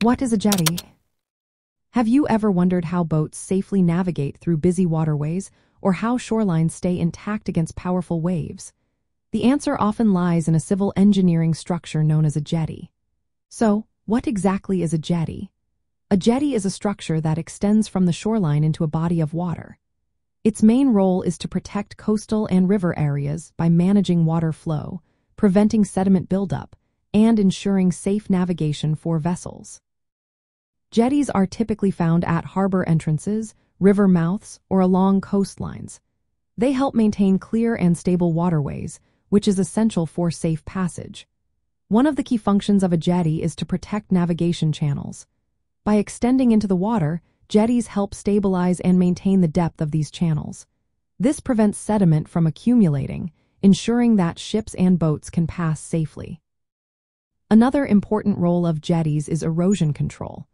What is a jetty? Have you ever wondered how boats safely navigate through busy waterways or how shorelines stay intact against powerful waves? The answer often lies in a civil engineering structure known as a jetty. So, what exactly is a jetty? A jetty is a structure that extends from the shoreline into a body of water. Its main role is to protect coastal and river areas by managing water flow, preventing sediment buildup, and ensuring safe navigation for vessels. Jetties are typically found at harbor entrances, river mouths, or along coastlines. They help maintain clear and stable waterways, which is essential for safe passage. One of the key functions of a jetty is to protect navigation channels. By extending into the water, jetties help stabilize and maintain the depth of these channels. This prevents sediment from accumulating, ensuring that ships and boats can pass safely. Another important role of jetties is erosion control.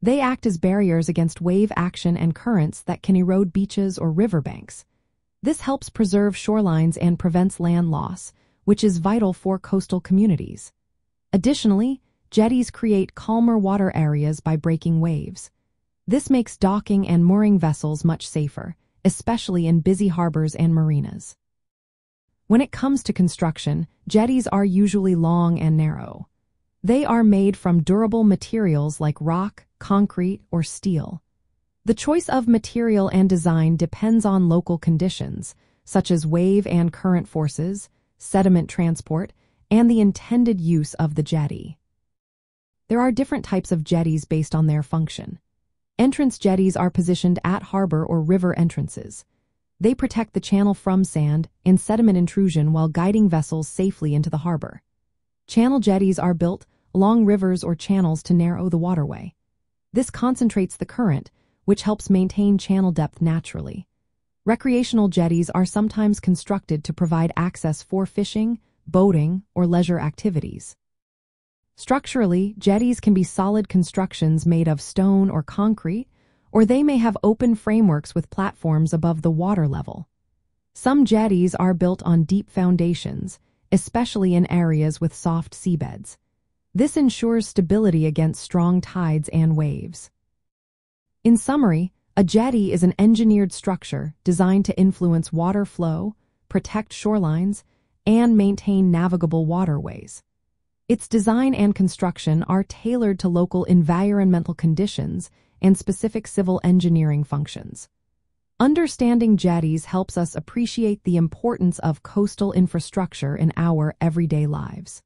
They act as barriers against wave action and currents that can erode beaches or riverbanks. This helps preserve shorelines and prevents land loss, which is vital for coastal communities. Additionally, jetties create calmer water areas by breaking waves. This makes docking and mooring vessels much safer, especially in busy harbors and marinas. When it comes to construction, jetties are usually long and narrow. They are made from durable materials like rock, concrete, or steel. The choice of material and design depends on local conditions, such as wave and current forces, sediment transport, and the intended use of the jetty. There are different types of jetties based on their function. Entrance jetties are positioned at harbor or river entrances. They protect the channel from sand and sediment intrusion while guiding vessels safely into the harbor. Channel jetties are built along rivers or channels to narrow the waterway. This concentrates the current, which helps maintain channel depth naturally. Recreational jetties are sometimes constructed to provide access for fishing, boating, or leisure activities. Structurally, jetties can be solid constructions made of stone or concrete, or they may have open frameworks with platforms above the water level. Some jetties are built on deep foundations, especially in areas with soft seabeds. This ensures stability against strong tides and waves. In summary, a jetty is an engineered structure designed to influence water flow, protect shorelines, and maintain navigable waterways. Its design and construction are tailored to local environmental conditions and specific civil engineering functions. Understanding jetties helps us appreciate the importance of coastal infrastructure in our everyday lives.